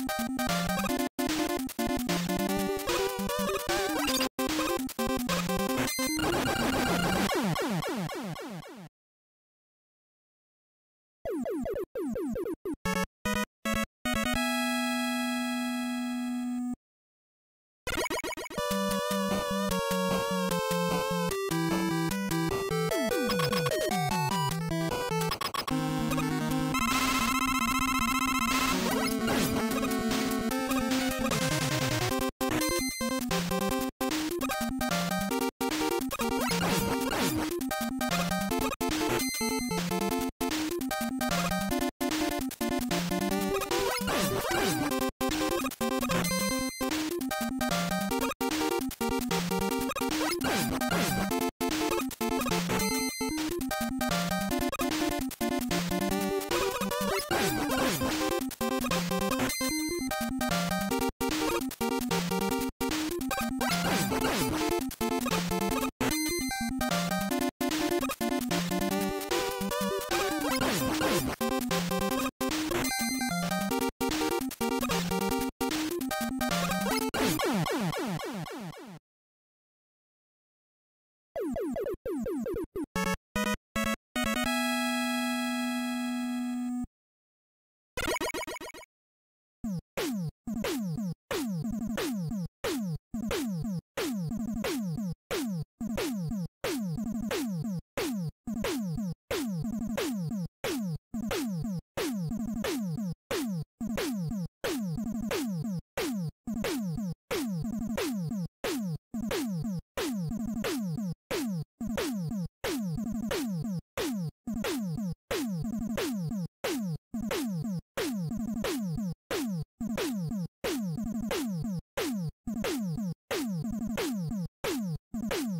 you you